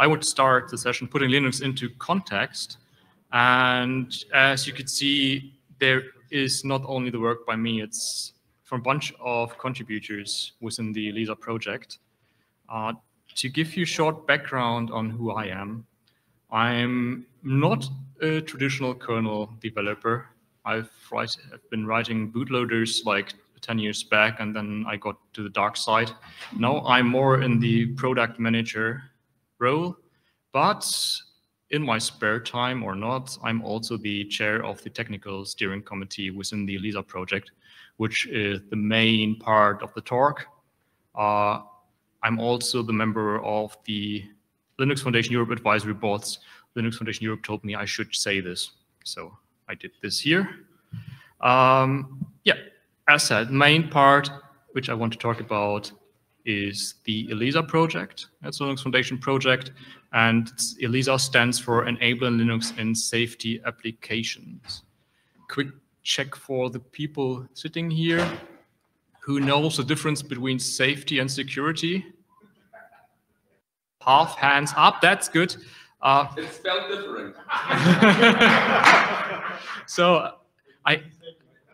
I would start the session putting Linux into context. And as you could see, there is not only the work by me, it's from a bunch of contributors within the ELISA project. Uh, to give you short background on who I am, I'm not a traditional kernel developer. I've, write, I've been writing bootloaders like 10 years back, and then I got to the dark side. Now I'm more in the product manager role, but in my spare time or not, I'm also the chair of the technical steering committee within the ELISA project, which is the main part of the talk. Uh, I'm also the member of the Linux Foundation Europe advisory boards. Linux Foundation Europe told me I should say this, so I did this here. Um, yeah, as said, main part which I want to talk about is the ELISA project. That's Linux Foundation project, and ELISA stands for Enabling Linux in Safety Applications. Quick check for the people sitting here. Who knows the difference between safety and security? Half hands up, that's good. Uh, it's spelled different. so I,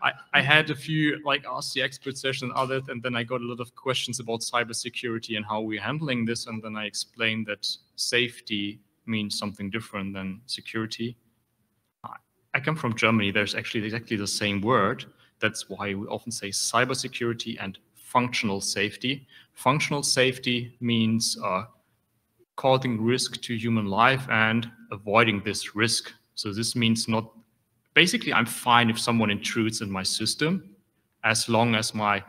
I, I had a few like ask the expert sessions and others, and then I got a lot of questions about cybersecurity and how we're handling this. And then I explained that safety means something different than security. I come from Germany. There's actually exactly the same word. That's why we often say cybersecurity and functional safety. Functional safety means uh, causing risk to human life and avoiding this risk. So this means not, basically I'm fine if someone intrudes in my system as long as my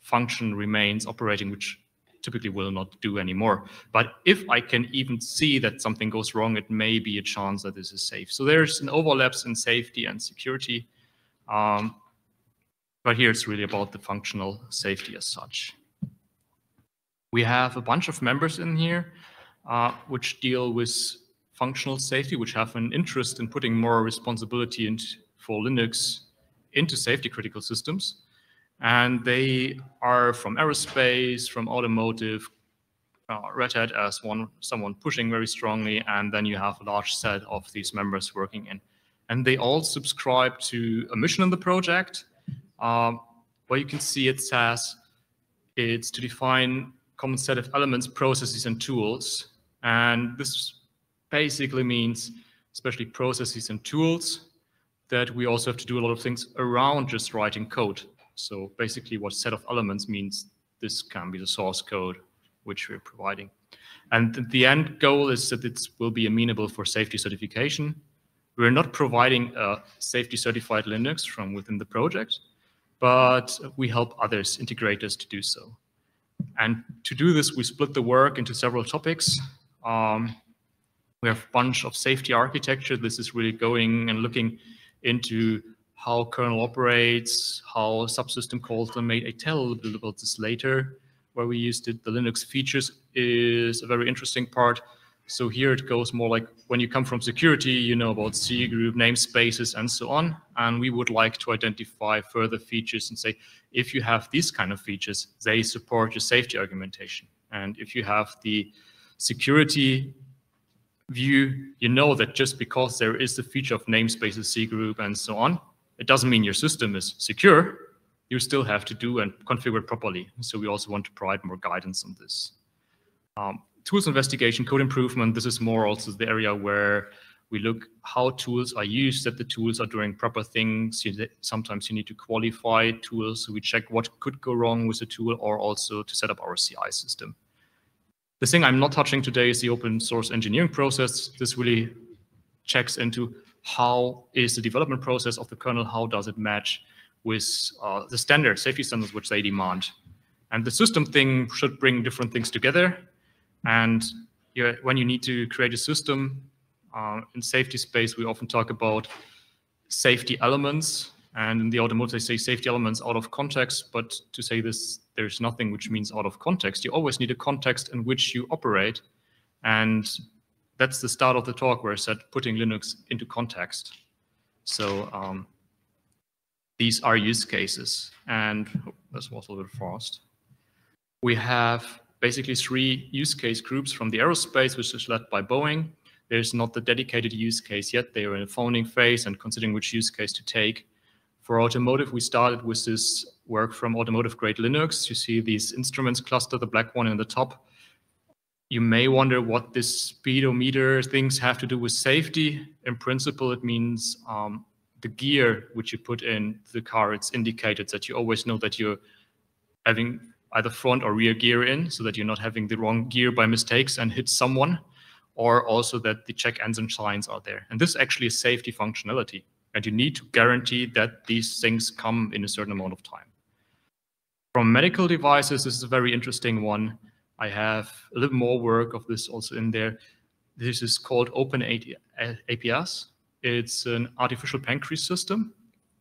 function remains operating, which typically will not do anymore. But if I can even see that something goes wrong, it may be a chance that this is safe. So there's an overlaps in safety and security. Um, but here it's really about the functional safety as such. We have a bunch of members in here uh, which deal with functional safety, which have an interest in putting more responsibility for Linux into safety critical systems. And they are from aerospace, from automotive, uh, Red Hat as one someone pushing very strongly, and then you have a large set of these members working in. And they all subscribe to a mission in the project, um, where you can see it says it's to define common set of elements, processes, and tools and this basically means, especially processes and tools, that we also have to do a lot of things around just writing code. So basically what set of elements means this can be the source code which we're providing. And the end goal is that it will be amenable for safety certification. We're not providing a safety certified Linux from within the project, but we help others, integrators, to do so. And to do this, we split the work into several topics. Um, we have a bunch of safety architecture. This is really going and looking into how kernel operates, how subsystem calls are made. I tell a little bit about this later, where we used it. The Linux features is a very interesting part. So here it goes more like when you come from security, you know about C group, namespaces, and so on. And we would like to identify further features and say, if you have these kind of features, they support your safety argumentation. And if you have the security view, you know that just because there is the feature of namespaces, C group, and so on, it doesn't mean your system is secure. You still have to do and configure it properly. So we also want to provide more guidance on this. Um, tools investigation, code improvement, this is more also the area where we look how tools are used, that the tools are doing proper things. sometimes you need to qualify tools. So we check what could go wrong with the tool or also to set up our CI system. The thing I'm not touching today is the open source engineering process. This really checks into how is the development process of the kernel, how does it match with uh, the standard safety standards which they demand. And the system thing should bring different things together. And when you need to create a system uh, in safety space, we often talk about safety elements. And in the automotive, they say safety elements out of context. But to say this there's nothing which means out of context. You always need a context in which you operate. And that's the start of the talk where I said putting Linux into context. So um, these are use cases. And oh, this was a little fast. We have basically three use case groups from the aerospace, which is led by Boeing. There's not the dedicated use case yet. They are in a founding phase and considering which use case to take. For automotive, we started with this work from automotive grade Linux. You see these instruments cluster, the black one in the top. You may wonder what this speedometer things have to do with safety. In principle, it means um, the gear which you put in the car, it's indicated that you always know that you're having either front or rear gear in so that you're not having the wrong gear by mistakes and hit someone, or also that the check engine signs are there. And this actually a safety functionality. And you need to guarantee that these things come in a certain amount of time. From medical devices, this is a very interesting one. I have a little more work of this also in there. This is called Open APS. It's an artificial pancreas system,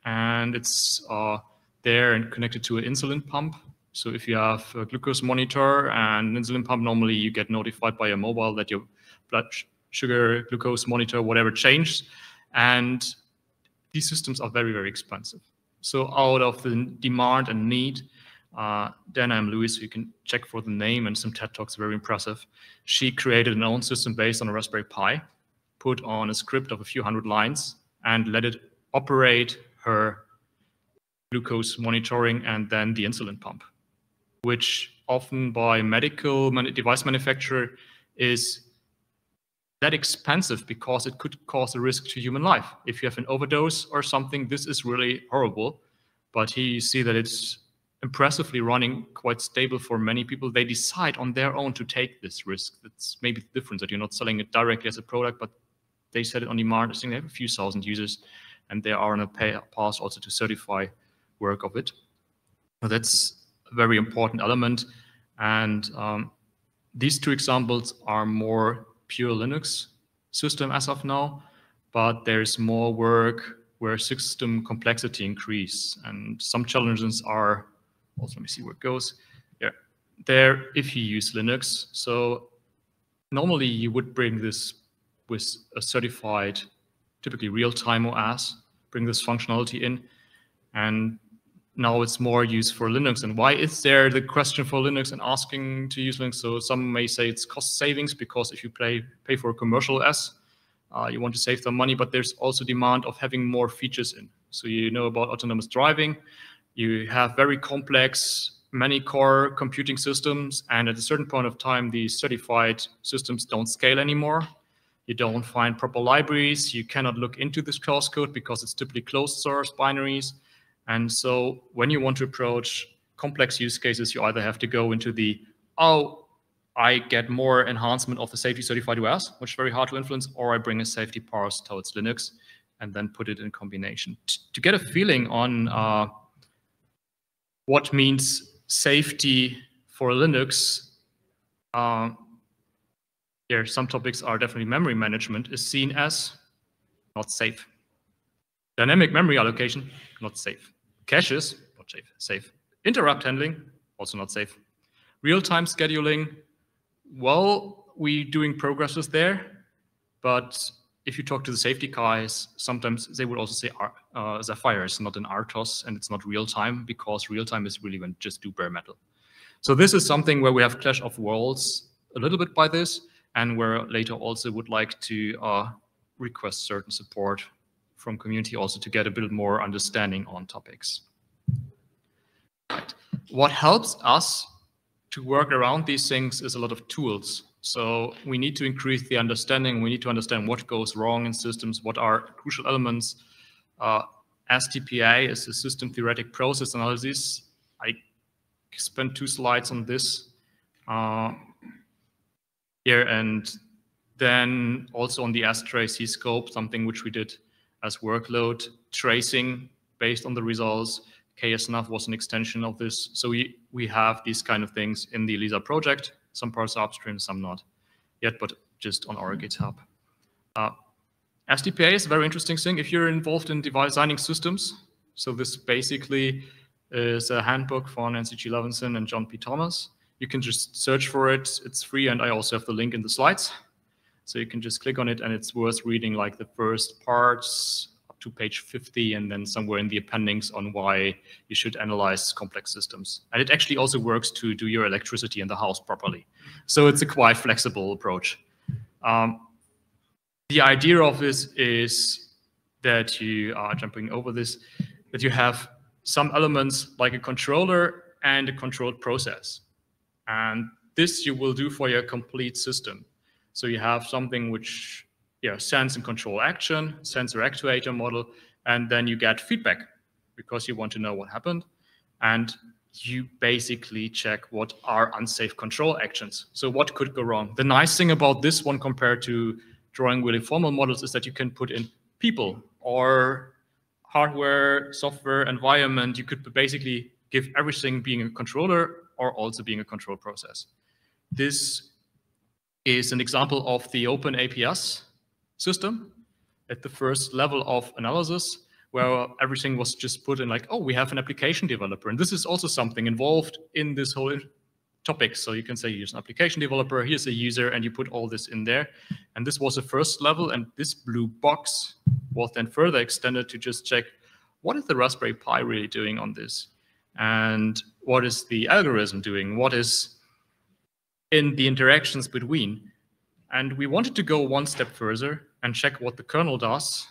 and it's uh, there and connected to an insulin pump. So if you have a glucose monitor and an insulin pump, normally you get notified by your mobile that your blood sugar, glucose monitor, whatever changed. And these systems are very, very expensive. So out of the demand and need, uh, Dana M. Lewis, you can check for the name and some TED Talks, very impressive. She created an own system based on a Raspberry Pi, put on a script of a few hundred lines, and let it operate her glucose monitoring and then the insulin pump, which often by medical device manufacturer is that expensive because it could cause a risk to human life. If you have an overdose or something, this is really horrible. But here you see that it's impressively running quite stable for many people. They decide on their own to take this risk. That's maybe the difference that you're not selling it directly as a product, but they set it on demand. I think they have a few thousand users, and they are on a path also to certify work of it. So that's a very important element. And um, these two examples are more pure Linux system as of now, but there's more work where system complexity increase. And some challenges are, also let me see where it goes. Yeah, there if you use Linux. So normally you would bring this with a certified, typically real-time OS, bring this functionality in. And now it's more used for Linux. And why is there the question for Linux and asking to use Linux? So some may say it's cost savings because if you pay, pay for a commercial S, uh, you want to save some money, but there's also demand of having more features in. So you know about autonomous driving, you have very complex many core computing systems, and at a certain point of time, these certified systems don't scale anymore. You don't find proper libraries. You cannot look into this source code because it's typically closed source binaries. And so when you want to approach complex use cases, you either have to go into the, oh, I get more enhancement of the safety certified OS, which is very hard to influence, or I bring a safety parse towards Linux and then put it in combination. T to get a feeling on uh, what means safety for Linux, uh, here some topics are definitely memory management is seen as not safe. Dynamic memory allocation, not safe. Caches, not safe. safe. Interrupt handling, also not safe. Real-time scheduling, well, we doing progresses there, but if you talk to the safety guys, sometimes they would also say uh, Zephyr is not an RTOS and it's not real time because real time is really when just do bare metal. So this is something where we have clash of worlds a little bit by this and where later also would like to uh, request certain support from community also to get a bit more understanding on topics. Right. What helps us to work around these things is a lot of tools. So we need to increase the understanding. We need to understand what goes wrong in systems, what are crucial elements. Uh, STPA is a system theoretic process analysis. I spent two slides on this uh, here, and then also on the S-Trace scope, something which we did as workload tracing based on the results. KSNAV was an extension of this. So we, we have these kind of things in the ELISA project. Some parts are upstream, some not yet, but just on our GitHub. Uh, STPA is a very interesting thing if you're involved in designing systems. So this basically is a handbook for Nancy G. Leveson and John P. Thomas. You can just search for it. It's free, and I also have the link in the slides. So you can just click on it, and it's worth reading like the first parts to page 50 and then somewhere in the appendix on why you should analyze complex systems. And it actually also works to do your electricity in the house properly. So it's a quite flexible approach. Um, the idea of this is that you are jumping over this, that you have some elements like a controller and a controlled process. And this you will do for your complete system. So you have something which yeah, sense and control action, sensor actuator model, and then you get feedback because you want to know what happened. And you basically check what are unsafe control actions. So what could go wrong? The nice thing about this one compared to drawing really formal models is that you can put in people or hardware, software, environment. You could basically give everything being a controller or also being a control process. This is an example of the Open APS system at the first level of analysis where everything was just put in like, oh, we have an application developer. And this is also something involved in this whole topic. So you can say here's an application developer, here's a user, and you put all this in there. And this was the first level. And this blue box was then further extended to just check what is the Raspberry Pi really doing on this? And what is the algorithm doing? What is in the interactions between? And we wanted to go one step further and check what the kernel does.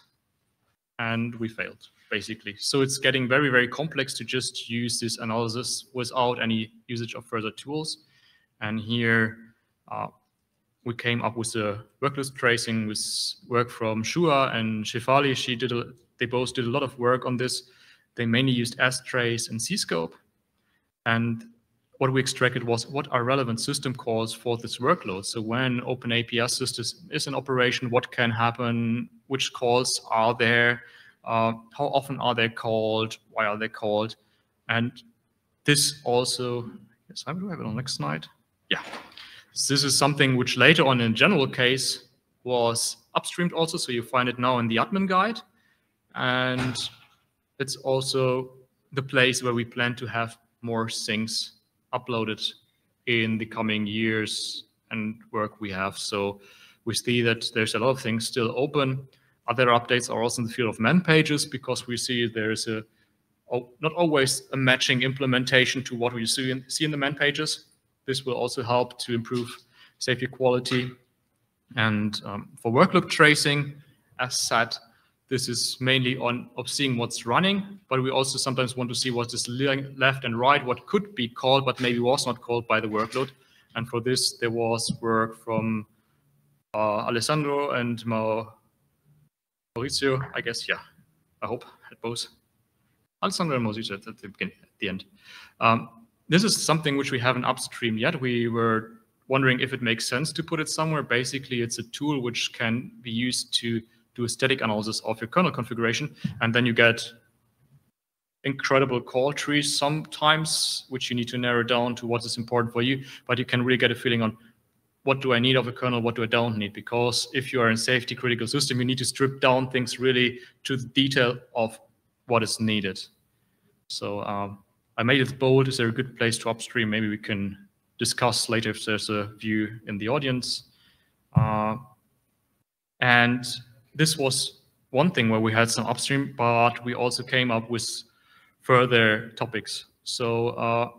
And we failed, basically. So it's getting very, very complex to just use this analysis without any usage of further tools. And here uh, we came up with the workload tracing with work from Shuah and Shefali. She did a, they both did a lot of work on this. They mainly used strace and cscope. And what we extracted was what are relevant system calls for this workload. So when OpenAPS system is in operation, what can happen, which calls are there, uh, how often are they called, why are they called, and this also, yes, I do have it on next slide. Yeah, this is something which later on in general case was upstreamed also, so you find it now in the admin guide, and it's also the place where we plan to have more things uploaded in the coming years and work we have. So we see that there's a lot of things still open. Other updates are also in the field of man pages because we see there's a not always a matching implementation to what we see in, see in the man pages. This will also help to improve safety quality. And um, for workload tracing, as said, this is mainly on of seeing what's running, but we also sometimes want to see what is left and right, what could be called, but maybe was not called by the workload. And for this, there was work from uh, Alessandro and Maurizio, I guess, yeah, I hope at both. Alessandro and Maurizio at the beginning, at the end. Um, this is something which we haven't upstream yet. We were wondering if it makes sense to put it somewhere. Basically, it's a tool which can be used to do a static analysis of your kernel configuration, and then you get incredible call trees sometimes, which you need to narrow down to what is important for you, but you can really get a feeling on what do I need of a kernel, what do I don't need? Because if you are in safety critical system, you need to strip down things really to the detail of what is needed. So um, I made it bold. Is there a good place to upstream? Maybe we can discuss later if there's a view in the audience. Uh, and this was one thing where we had some upstream, but we also came up with further topics. So uh,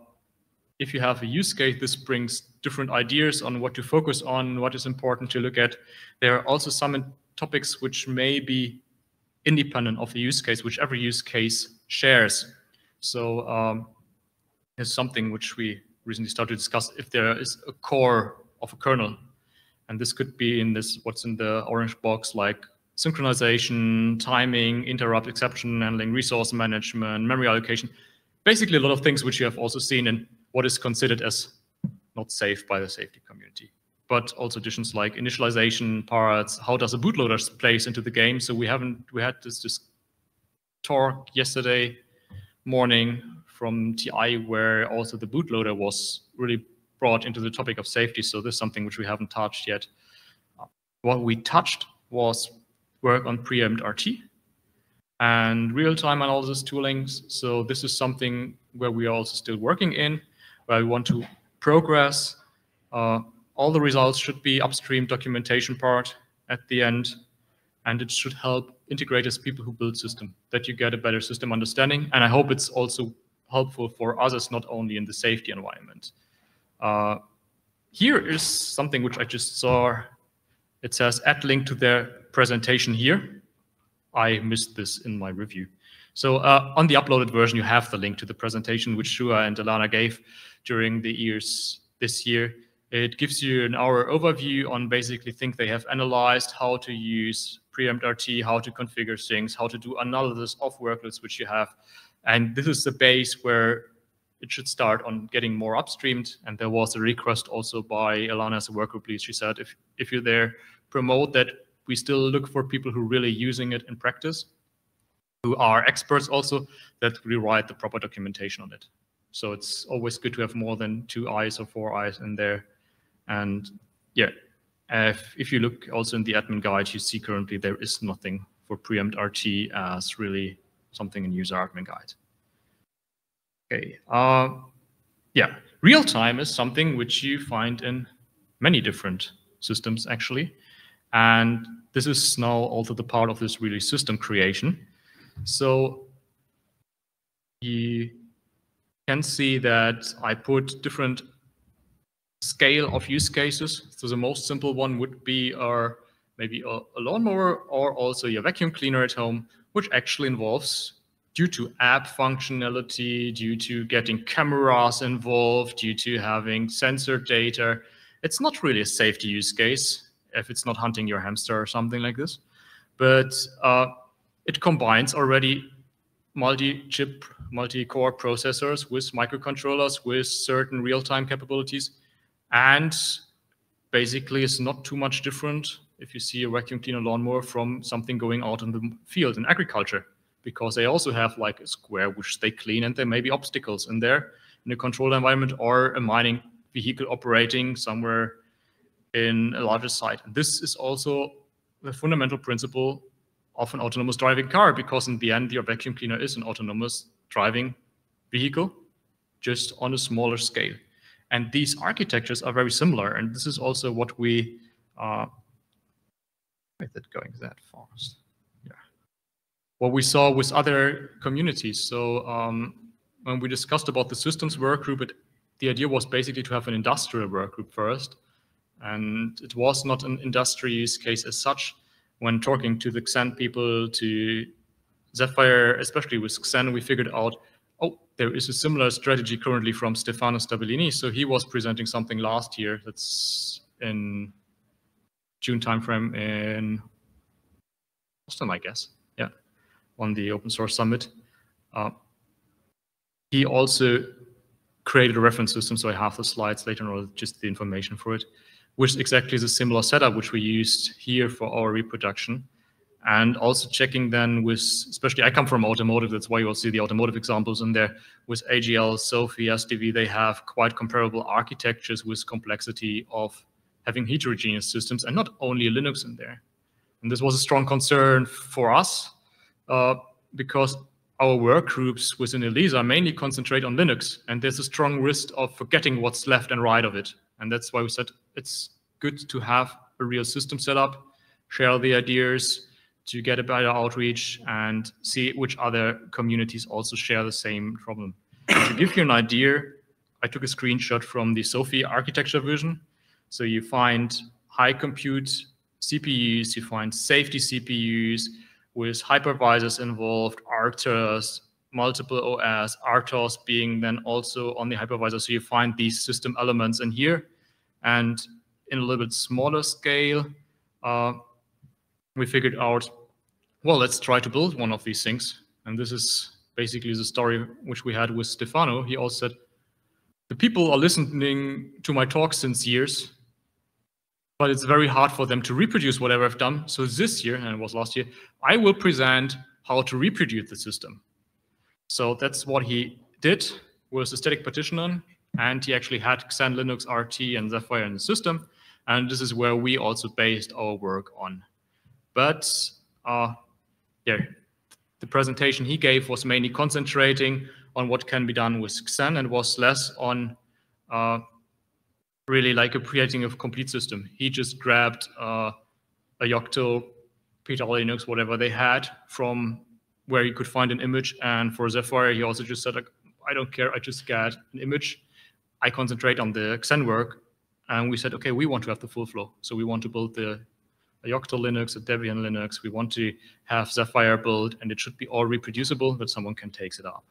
if you have a use case, this brings different ideas on what to focus on, what is important to look at. There are also some topics which may be independent of the use case, which every use case shares. So um, something which we recently started to discuss if there is a core of a kernel. And this could be in this what's in the orange box, like synchronization, timing, interrupt, exception handling, resource management, memory allocation. Basically, a lot of things which you have also seen in what is considered as not safe by the safety community. But also additions like initialization parts, how does a bootloader place into the game? So we haven't, we had this, this talk yesterday morning from TI where also the bootloader was really brought into the topic of safety. So this is something which we haven't touched yet. What we touched was work on preempt RT and real-time analysis toolings. So this is something where we are also still working in, where we want to progress. Uh, all the results should be upstream documentation part at the end. and it should help integrators, people who build system, that you get a better system understanding. And I hope it's also helpful for others, not only in the safety environment. Uh, here is something which I just saw. It says add link to their presentation here. I missed this in my review. So uh, on the uploaded version, you have the link to the presentation which Shuah and Alana gave during the years this year. It gives you an hour overview on basically things they have analyzed, how to use preempt RT, how to configure things, how to do analysis of workloads which you have. And this is the base where it should start on getting more upstreamed. And there was a request also by Alana as a workgroup lead. She said, if, if you're there, promote that we still look for people who are really using it in practice, who are experts also, that rewrite the proper documentation on it. So it's always good to have more than two eyes or four eyes in there. And yeah, if, if you look also in the admin guide, you see currently there is nothing for preempt RT as really something in user admin guide. Okay, uh, yeah, real time is something which you find in many different systems actually. And this is now also the part of this really system creation. So you can see that I put different scale of use cases. So the most simple one would be our maybe a, a lawnmower or also your vacuum cleaner at home, which actually involves due to app functionality, due to getting cameras involved, due to having sensor data. It's not really a safety use case if it's not hunting your hamster or something like this. But uh, it combines already multi-chip, multi-core processors with microcontrollers with certain real-time capabilities. And basically it's not too much different if you see a vacuum cleaner lawnmower from something going out in the field in agriculture because they also have like a square which they clean and there may be obstacles in there in a controlled environment or a mining vehicle operating somewhere in a larger site. And this is also the fundamental principle of an autonomous driving car because in the end your vacuum cleaner is an autonomous driving vehicle just on a smaller scale. And these architectures are very similar. And this is also what we, uh, with it going that fast Yeah. what we saw with other communities. So um, when we discussed about the systems work group, it, the idea was basically to have an industrial work group first. And it was not an industry use case as such. When talking to the Xen people, to Zephyr, especially with Xen, we figured out, oh, there is a similar strategy currently from Stefano Stabellini. So he was presenting something last year that's in June timeframe in Boston, I guess Yeah, on the Open Source Summit. Uh, he also created a reference system, so I have the slides later on, just the information for it, which exactly is a similar setup which we used here for our reproduction. And also checking then with, especially I come from automotive, that's why you'll see the automotive examples in there. With AGL, SOAFEE, SDV, they have quite comparable architectures with complexity of having heterogeneous systems and not only Linux in there. And this was a strong concern for us uh, because our work groups within ELISA mainly concentrate on Linux, and there's a strong risk of forgetting what's left and right of it. And that's why we said it's good to have a real system set up, share the ideas to get a better outreach and see which other communities also share the same problem. to give you an idea, I took a screenshot from the SOAFEE architecture version. So you find high compute CPUs, you find safety CPUs, with hypervisors involved, RTOS, multiple OS, RTOS being then also on the hypervisor. So you find these system elements in here. And in a little bit smaller scale, uh, we figured out, well, let's try to build one of these things. And this is basically the story which we had with Stefano. He also said, the people are listening to my talk since years but it's very hard for them to reproduce whatever I've done. So this year, and it was last year, I will present how to reproduce the system. So that's what he did with a static partition and he actually had Xen Linux RT and Zephyr in the system, and this is where we also based our work on. But uh, yeah, the presentation he gave was mainly concentrating on what can be done with Xen and was less on uh, really like a creating a complete system. He just grabbed uh, a Yocto PetaLinux, whatever they had from where you could find an image. And for Zephyr, he also just said, like, I don't care, I just get an image. I concentrate on the Xen work. And we said, okay, we want to have the full flow. So we want to build the a Yocto Linux, a Debian Linux. We want to have Zephyr built, and it should be all reproducible that someone can take it up.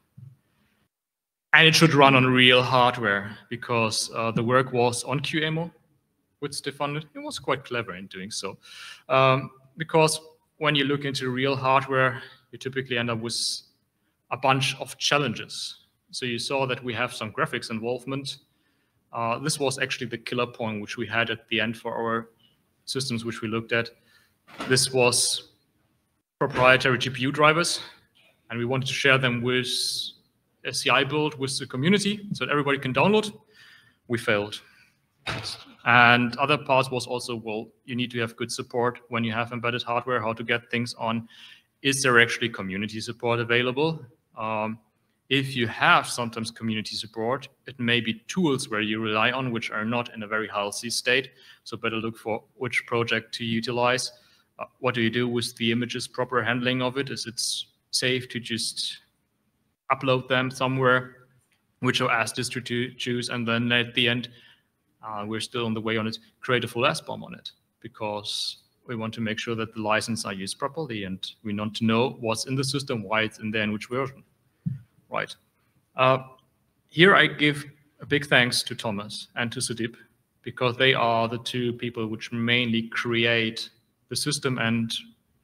And it should run on real hardware because uh, the work was on QEMU with Stefan. It was quite clever in doing so. Um, because when you look into real hardware, you typically end up with a bunch of challenges. So you saw that we have some graphics involvement. Uh, this was actually the killer point which we had at the end for our systems which we looked at. This was proprietary GPU drivers, and we wanted to share them with a CI build with the community so that everybody can download. We failed. And other parts was also, well, you need to have good support when you have embedded hardware, how to get things on. Is there actually community support available? Um, if you have sometimes community support, it may be tools where you rely on which are not in a very healthy state. So better look for which project to utilize. Uh, what do you do with the images, proper handling of it? Is it safe to just upload them somewhere, which OS distro to choose, and then at the end, uh, we're still on the way on it, create a full SBOM on it because we want to make sure that the license are used properly and we want to know what's in the system, why it's in there, and which version. Right. Uh, here I give a big thanks to Thomas and to Sudip because they are the two people which mainly create the system and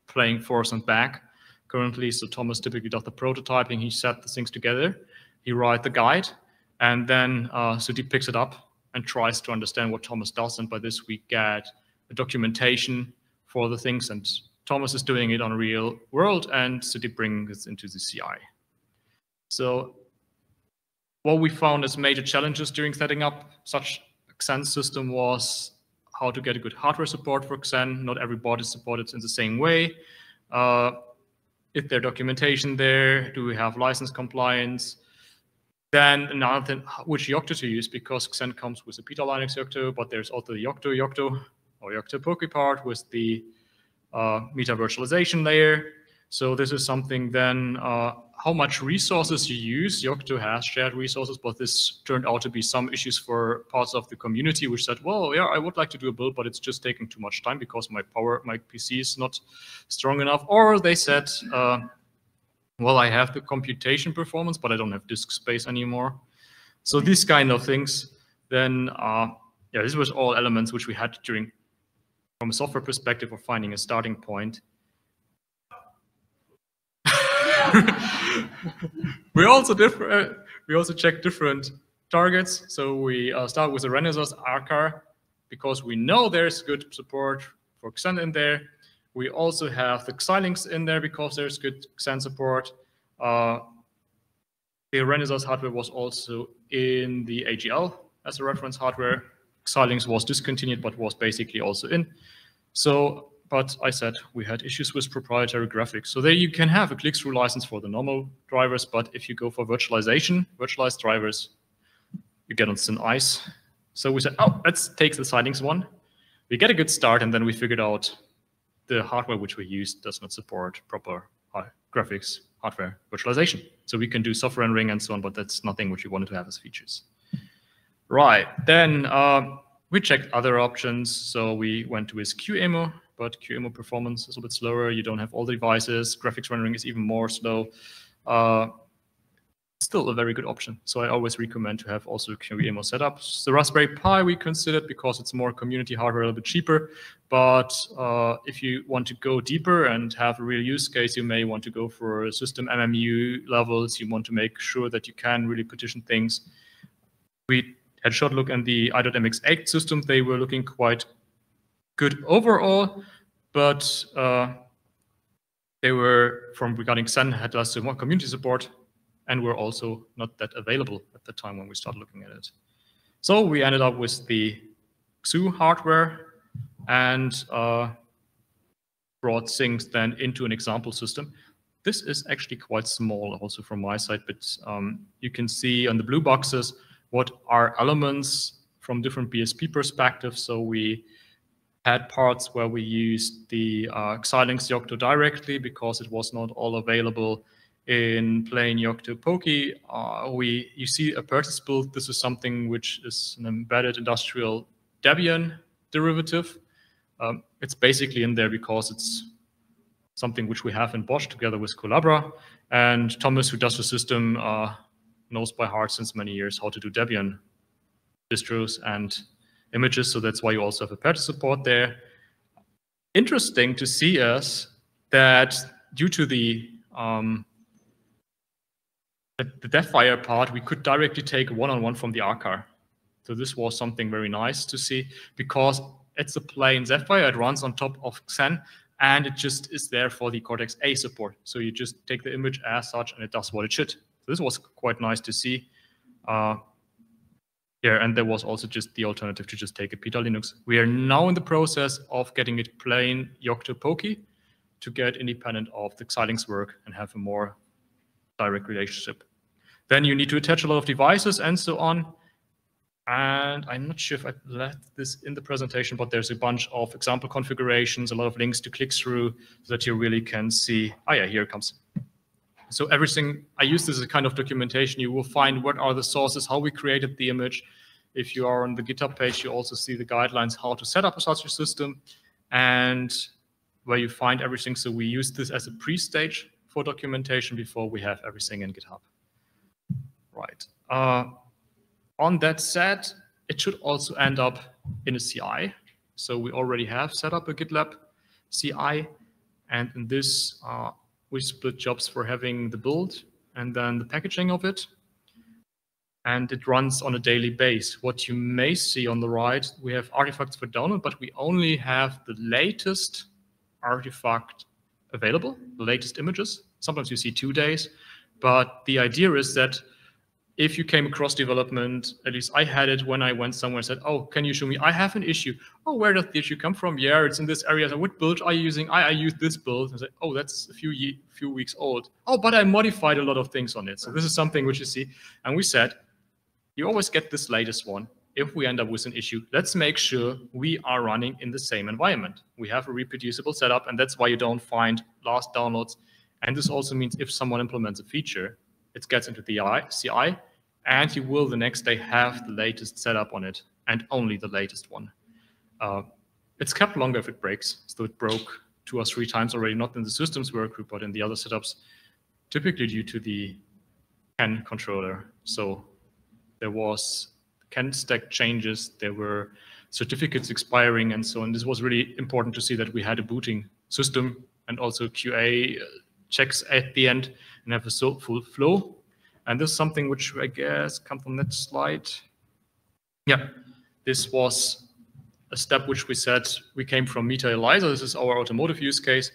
playing force and back currently. So Thomas typically does the prototyping. He set the things together. He write the guide, and then uh, Sudip picks it up and tries to understand what Thomas does. And by this, we get a documentation for the things. And Thomas is doing it on real world, and Sudip brings it into the CI. So what we found as major challenges during setting up such Xen system was how to get a good hardware support for Xen. Not every board is supported in the same way. Uh, is there documentation there? Do we have license compliance? Then another thing, which Yocto to use, because Xen comes with a PetaLinux Yocto, but there's also the Yocto Yocto or Yocto Poky part with the uh, meta virtualization layer. So this is something then uh, how much resources you use. Yocto has shared resources, but this turned out to be some issues for parts of the community, which said, well, yeah, I would like to do a build, but it's just taking too much time because my power, my PC is not strong enough. Or they said, uh, well, I have the computation performance, but I don't have disk space anymore. So these kind of things, then, uh, yeah, this was all elements which we had during, from a software perspective of finding a starting point. we also. Uh, we also check different targets. So we uh, start with the Renesas R-Car because we know there's good support for Xen in there. We also have the Xilinx in there because there's good Xen support. Uh, the Renesas hardware was also in the AGL as a reference hardware. Xilinx was discontinued, but was basically also in. So but I said we had issues with proprietary graphics. So there you can have a click-through license for the normal drivers, but if you go for virtualization, virtualized drivers, you get on thin ice. So we said, oh, let's take the Xilinx one. We get a good start, and then we figured out the hardware which we use does not support proper graphics hardware virtualization. So we can do software rendering and so on, but that's nothing which we wanted to have as features. Right, then uh, we checked other options. So we went with QEMU, but QEMU performance is a bit slower. You don't have all the devices. Graphics rendering is even more slow. Uh, still a very good option. So I always recommend to have also QEMU setups. The Raspberry Pi we considered because it's more community hardware, a little bit cheaper. But uh, if you want to go deeper and have a real use case, you may want to go for system MMU levels. You want to make sure that you can really partition things. We had a short look at the i.MX8 system. They were looking quite good overall, but uh, they were, from regarding Xen, had less more community support and were also not that available at the time when we started looking at it. So we ended up with the XU hardware and uh, brought things then into an example system. This is actually quite small also from my side, but um, you can see on the blue boxes what are elements from different BSP perspectives. So we had parts where we used the uh, Xilinx Yocto directly because it was not all available in plain Yocto Poky. Uh, we, you see Apertis build. This is something which is an embedded industrial Debian derivative. Um, it's basically in there because it's something which we have in Bosch together with Collabora. And Thomas, who does the system, uh, knows by heart since many years how to do Debian distros and images. So that's why you also have Apertis support there. Interesting to see us that due to the um, the, Zephyr part, we could directly take one-on-one -on -one from the R-Car. So this was something very nice to see because it's a plain Zephyr. It runs on top of Xen, and it just is there for the Cortex-A support. So you just take the image as such, and it does what it should. So this was quite nice to see. Uh, yeah, and there was also just the alternative to just take a PetaLinux. We are now in the process of getting it plain Yocto Poky to get independent of the Xilinx work and have a more direct relationship. Then you need to attach a lot of devices and so on. And I'm not sure if I left this in the presentation, but there's a bunch of example configurations, a lot of links to click through so that you really can see. Oh yeah, here it comes. So everything, I use this as a kind of documentation. You will find what are the sources, how we created the image. If you are on the GitHub page, you also see the guidelines how to set up a such a system and where you find everything. So we use this as a pre-stage for documentation before we have everything in GitHub. Right. Uh, on that said, it should also end up in a CI. So we already have set up a GitLab CI. And in this, uh, we split jobs for having the build and then the packaging of it. And it runs on a daily base. What you may see on the right, we have artifacts for download, but we only have the latest artifact available, the latest images. Sometimes you see two days, but the idea is that if you came across development, at least I had it when I went somewhere and said, oh, can you show me? I have an issue. Oh, where does the issue come from? Yeah, it's in this area. So what build are you using? I, I use this build. I said, oh, that's a few few weeks old. Oh, but I modified a lot of things on it. So this is something which you see. And we said, you always get this latest one. If we end up with an issue, let's make sure we are running in the same environment. We have a reproducible setup, and that's why you don't find last downloads. And this also means if someone implements a feature, it gets into the CI, and you will the next day have the latest setup on it, and only the latest one. Uh, it's kept longer if it breaks, so it broke two or three times already, not in the systems workgroup, but in the other setups, typically due to the CAN controller. So there was CAN stack changes, there were certificates expiring, and so on. This was really important to see that we had a booting system and also QA checks at the end and have a full flow. And this is something which I guess come from that slide. Yeah, this was a step which we said we came from Meta ELISA. This is our automotive use case.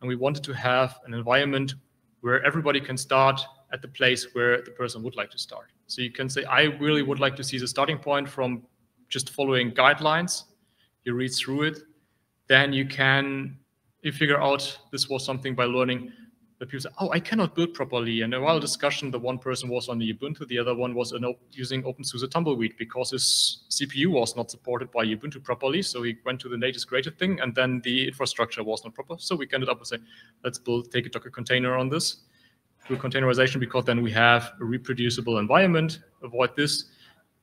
And we wanted to have an environment where everybody can start at the place where the person would like to start. So you can say, I really would like to see the starting point from just following guidelines. You read through it. Then you can you figure out this was something by learning people say, oh, I cannot build properly. And a while discussion, the one person was on Ubuntu, the other one was op using OpenSUSE Tumbleweed because his CPU was not supported by Ubuntu properly. So he went to the latest greatest thing, and then the infrastructure was not proper. So we ended up with saying, let's build, take a Docker container on this, do containerization because then we have a reproducible environment, avoid this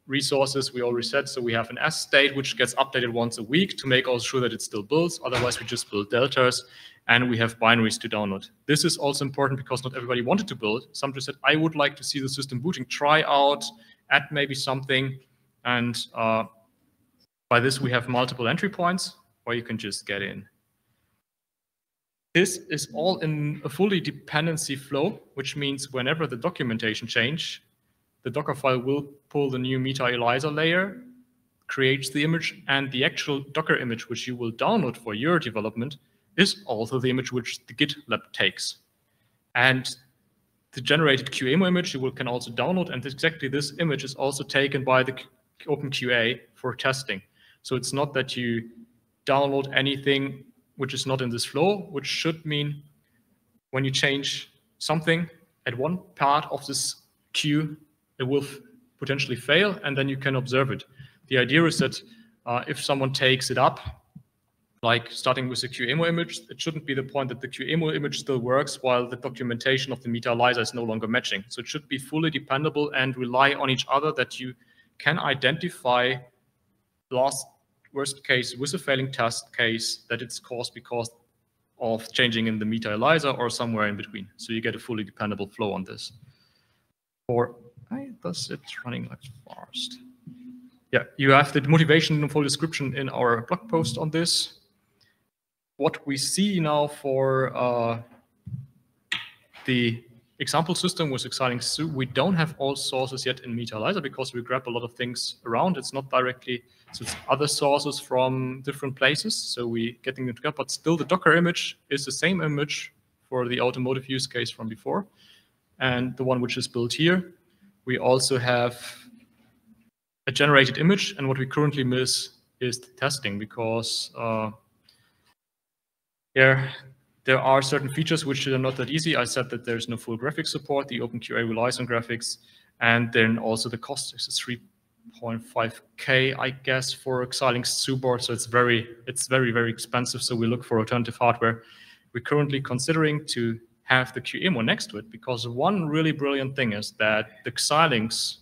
resources we already said. So we have an sstate, which gets updated once a week to make also sure that it still builds. Otherwise, we just build deltas and we have binaries to download. This is also important because not everybody wanted to build. Some just said, I would like to see the system booting, try out, add maybe something. And uh, by this, we have multiple entry points where you can just get in. This is all in a fully dependency flow, which means whenever the documentation change, the Docker file will pull the new Meta ELISA layer, creates the image, and the actual Docker image, which you will download for your development, is also the image which the GitLab takes. And the generated QEMU image you will, can also download, and exactly this image is also taken by the OpenQA for testing. So it's not that you download anything which is not in this flow, which should mean when you change something at one part of this queue, it will potentially fail, and then you can observe it. The idea is that uh, if someone takes it up like starting with a QEMU image, it shouldn't be the point that the QEMU image still works while the documentation of the meta ELISA is no longer matching. So it should be fully dependable and rely on each other that you can identify last worst case with a failing test case that it's caused because of changing in the meta ELISA or somewhere in between. So you get a fully dependable flow on this. Or does it running like fast? Yeah, you have the motivation and full description in our blog post on this. What we see now for uh, the example system with Xilinx Zoo, we don't have all sources yet in Meta ELISA because we grab a lot of things around. It's not directly, so it's other sources from different places. So we getting them together, but still the Docker image is the same image for the automotive use case from before. And the one which is built here, we also have a generated image. And what we currently miss is the testing because uh, yeah, there are certain features which are not that easy. I said that there's no full graphics support. The OpenQA relies on graphics. And then also the cost is 3.5K, I guess, for Xilinx Zoo board. So it's very, it's very, very expensive. So we look for alternative hardware. We're currently considering to have the QEMU next to it because one really brilliant thing is that the Xilinx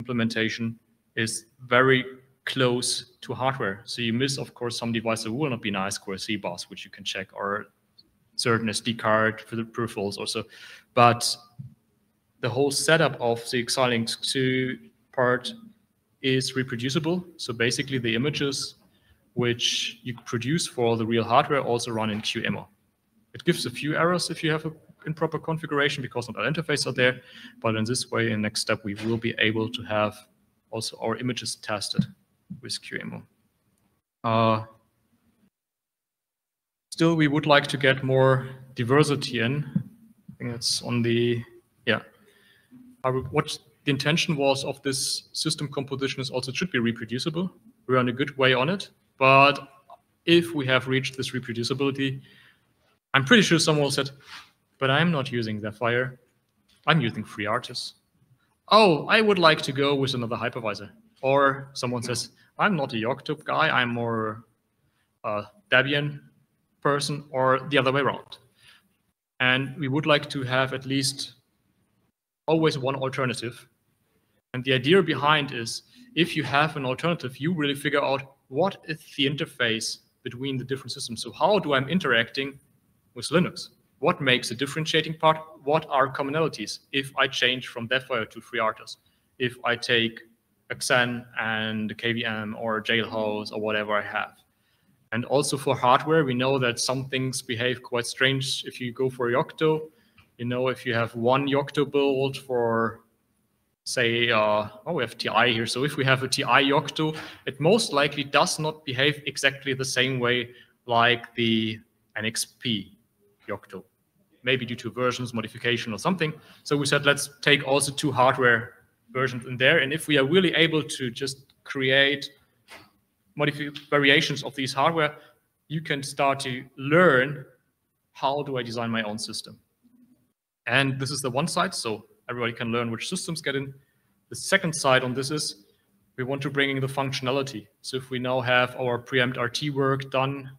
implementation is very close to hardware. So you miss, of course, some devices will not be an I2C bus, which you can check, or certain SD card for the peripherals also. But the whole setup of the Xilinx 2 part is reproducible. So basically the images which you produce for the real hardware also run in QEMU. It gives a few errors if you have a improper configuration because not all interfaces are there. But in this way, in next step, we will be able to have also our images tested with QEMU. Uh, still, we would like to get more diversity in. I think it's on the, yeah. what the intention was of this system composition is also should be reproducible. We're on a good way on it. But if we have reached this reproducibility, I'm pretty sure someone said, but I'm not using Zephyr. I'm using FreeRTOS. Oh, I would like to go with another hypervisor. Or someone says, I'm not a Yocto guy, I'm more a Debian person, or the other way around. And we would like to have at least always one alternative. And the idea behind is if you have an alternative, you really figure out what is the interface between the different systems. So how do I'm interacting with Linux? What makes a differentiating part? What are commonalities if I change from Zephyr to FreeRTOS? If I take Xen and KVM or Jailhouse or whatever I have. And also for hardware, we know that some things behave quite strange if you go for Yocto. You know, if you have one Yocto build for, say, uh, oh, we have TI here. So if we have a TI Yocto, it most likely does not behave exactly the same way like the NXP Yocto. Maybe due to versions, modification or something. So we said, let's take also two hardware versions in there. And if we are really able to just create variations of these hardware, you can start to learn how do I design my own system. And this is the one side, so everybody can learn which systems get in. The second side on this is we want to bring in the functionality. So if we now have our preempt RT work done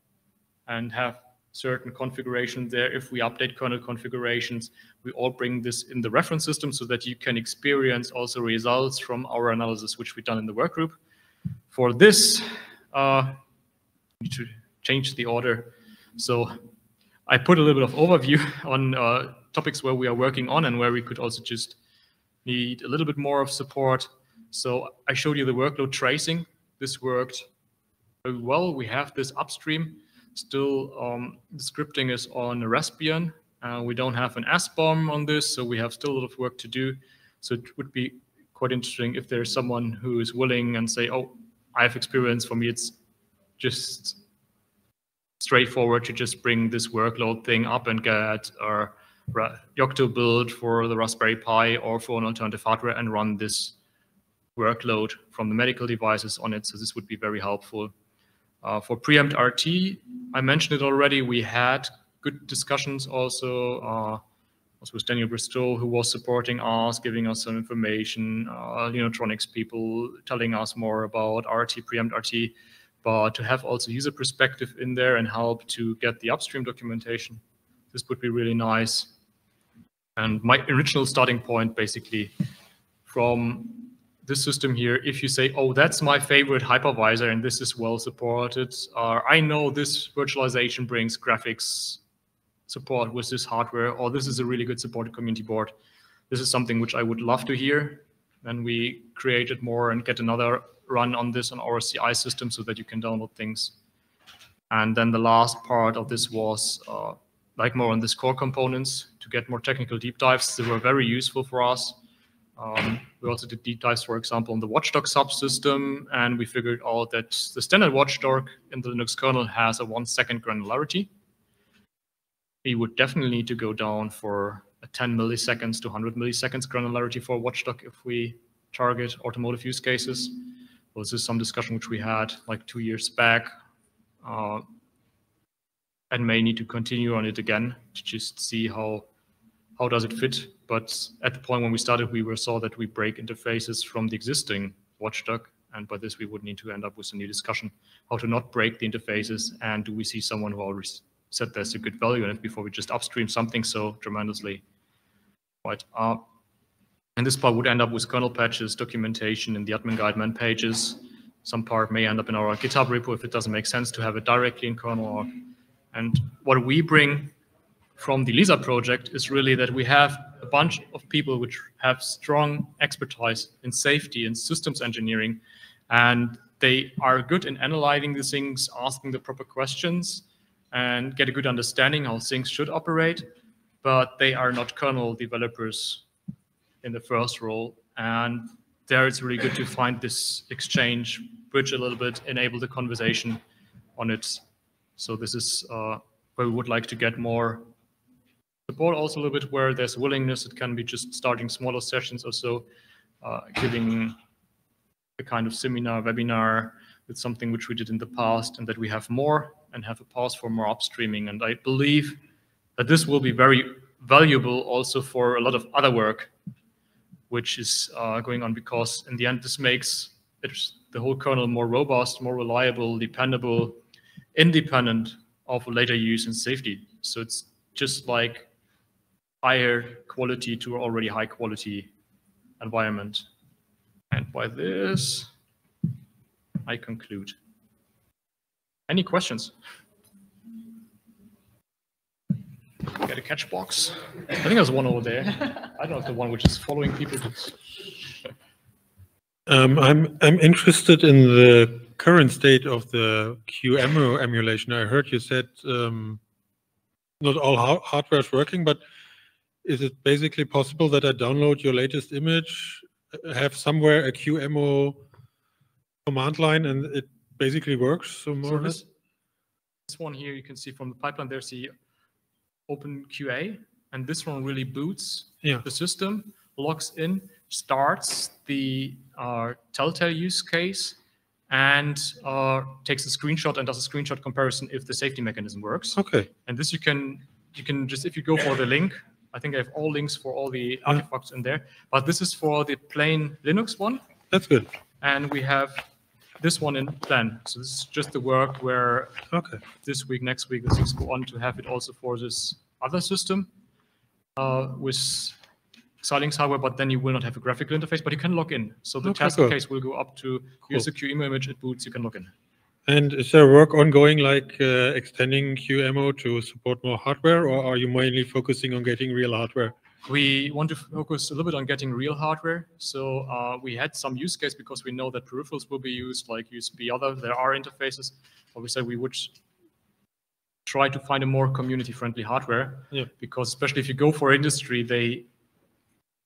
and have certain configuration there. If we update kernel configurations, we all bring this in the reference system so that you can experience also results from our analysis, which we've done in the workgroup. For this, uh, need to change the order. So I put a little bit of overview on uh, topics where we are working on and where we could also just need a little bit more of support. So I showed you the workload tracing. This worked well. We have this upstream Still, um, the scripting is on a Raspbian. Uh, we don't have an SBOM on this, so we have still a lot of work to do. So it would be quite interesting if there's someone who is willing and say, oh, I have experience. For me, it's just straightforward to just bring this workload thing up and get a Yocto build for the Raspberry Pi or for an alternative hardware and run this workload from the medical devices on it. So this would be very helpful. Uh, for preempt RT, I mentioned it already. We had good discussions also, uh, also with Daniel Bristot, who was supporting us, giving us some information, uh, Linutronix people telling us more about RT, preempt RT. but to have also user perspective in there and help to get the upstream documentation, this would be really nice. And my original starting point, basically, from this system here, if you say, oh, that's my favorite hypervisor and this is well supported, or I know this virtualization brings graphics support with this hardware, or this is a really good supported community board. This is something which I would love to hear. Then we create it more and get another run on this on our CI system so that you can download things. And then the last part of this was uh, like more on this core components to get more technical deep dives. They were very useful for us. Um, we also did deep dives, for example, on the watchdog subsystem, and we figured out that the standard watchdog in the Linux kernel has a one second granularity. We would definitely need to go down for a 10 milliseconds to 100 milliseconds granularity for watchdog if we target automotive use cases. Well, this is some discussion which we had like two years back, uh, and may need to continue on it again to just see how how does it fit but at the point when we started, we were saw that we break interfaces from the existing watchdog. And by this, we would need to end up with a new discussion, how to not break the interfaces. And do we see someone who already said there's a good value in it before we just upstream something so tremendously? Right. Uh, and this part would end up with kernel patches, documentation in the admin guide man pages. Some part may end up in our GitHub repo if it doesn't make sense to have it directly in kernel. And what we bring from the ELISA project is really that we have a bunch of people which have strong expertise in safety and systems engineering, and they are good in analyzing these things, asking the proper questions, and get a good understanding how things should operate. But they are not kernel developers in the first role, and there it's really good to find this exchange, bridge a little bit, enable the conversation on it. So this is uh, where we would like to get more support also a little bit where there's willingness. It can be just starting smaller sessions or so, uh, giving a kind of seminar, webinar with something which we did in the past and that we have more and have a pause for more upstreaming. And I believe that this will be very valuable also for a lot of other work which is uh, going on because in the end this makes the whole kernel more robust, more reliable, dependable, independent of later use and safety. So it's just like higher quality to already high quality environment. And by this, I conclude. Any questions? Get a catch box. I think there's one over there. I don't know if the one which is following people. Um, I'm I'm interested in the current state of the QEMU emulation. I heard you said um, not all hardware is working, but is it basically possible that I download your latest image, have somewhere a QEMU command line, and it basically works? So more so this, this one here, you can see from the pipeline, there's the open QA, and this one really boots yeah. the system, logs in, starts the uh, Telltale use case, and uh, takes a screenshot and does a screenshot comparison if the safety mechanism works. Okay. And this you can you can just if you go for the link I think I have all links for all the artifacts in there. But this is for the plain Linux one. That's good. And we have this one in plan. So this is just the work where okay. this week, next week, this is go on to have it also for this other system uh, with Xilinx hardware, but then you will not have a graphical interface, but you can log in. So the okay, task cool. case will go up to cool. here's a QEMU image, it boots, you can log in. And is there work ongoing, like uh, extending QEMU to support more hardware, or are you mainly focusing on getting real hardware? We want to focus a little bit on getting real hardware. So uh, we had some use case because we know that peripherals will be used, like USB, other. There are interfaces. But we said we would try to find a more community-friendly hardware. Yeah. Because especially if you go for industry, they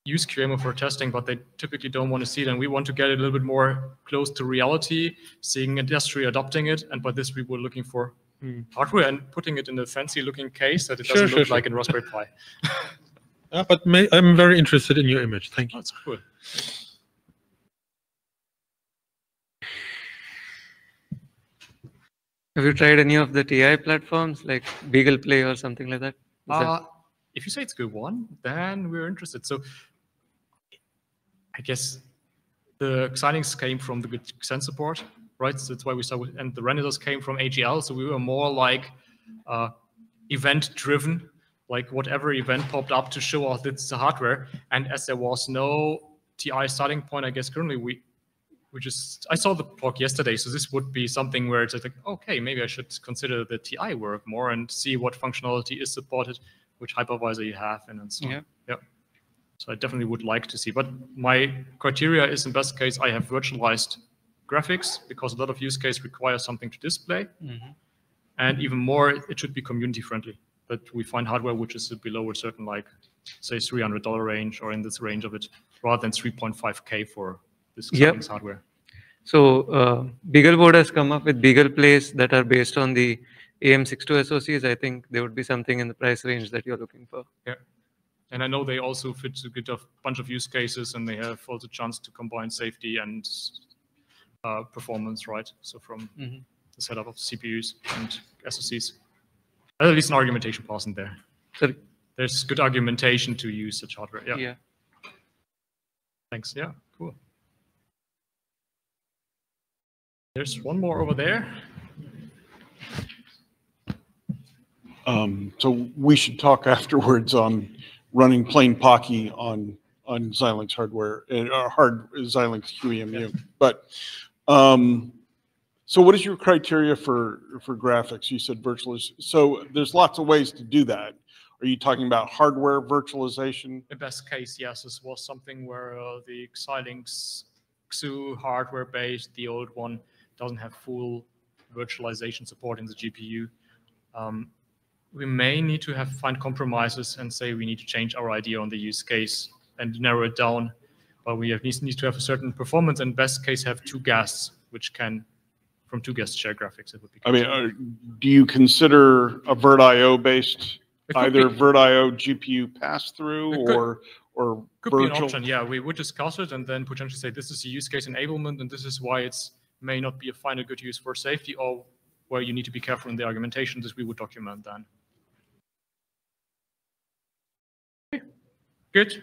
use QEMU for testing, but they typically don't want to see it. And we want to get it a little bit more close to reality, seeing industry adopting it. And by this, we were looking for mm. hardware and putting it in a fancy looking case that it doesn't sure, look sure, like sure. in Raspberry Pi. uh, but may, I'm very interested in your image. Thank you. That's cool. Have you tried any of the TI platforms like Beagle Play or something like that? Uh, that... If you say it's good one, then we're interested. So I guess the signings came from the good Xen support. right? So that's why we started, and the Renesas came from AGL. So we were more like uh, event driven, like whatever event popped up to show us is the hardware. And as there was no TI starting point, I guess currently we we just I saw the talk yesterday, so this would be something where it's like, okay, maybe I should consider the TI work more and see what functionality is supported, which hypervisor you have, and, so on. Yeah. So I definitely would like to see, but my criteria is in best case I have virtualized graphics because a lot of use case requires something to display, Mhm. and even more, it should be community friendly. That we find hardware which is below a certain like, say, $300 range or in this range of it, rather than 3.5k for this Yep. Xilinx hardware. So uh, BeagleBoard has come up with Beagle Plays that are based on the AM62 SoCs. I think there would be something in the price range that you're looking for. And I know they also fit a good of bunch of use cases, and they have also chance to combine safety and uh, performance, right? So from Mhm. the setup of CPUs and SoCs, at least an argumentation pass in there. Sorry. There's good argumentation to use such hardware. Yeah. Yeah. Thanks. Yeah. Cool. There's one more over there. Um, so we should talk afterwards on running plain Poky on, on Xilinx hardware, and uh, hard Xilinx QEMU. But, um, so what is your criteria for, for graphics? You said virtualiz, so there's lots of ways to do that. Are you talking about hardware virtualization? In best case, yes, this was something where uh, the Xilinx XU hardware based, the old one, doesn't have full virtualization support in the GPU. Um, we may need to have find compromises and say we need to change our idea on the use case and narrow it down. But we have, need, need to have a certain performance and best case have two guests, which can, from two guests share graphics. It would be I mean, are, uh, do you consider a VirtIO based, either be- VirtIO GPU pass-through or, or Could be an virtual? option, yeah. We would discuss it and then potentially say this is a use case enablement and this is why it's may not be a final good use for safety or where you need to be careful in the argumentation. This we would document then. Good.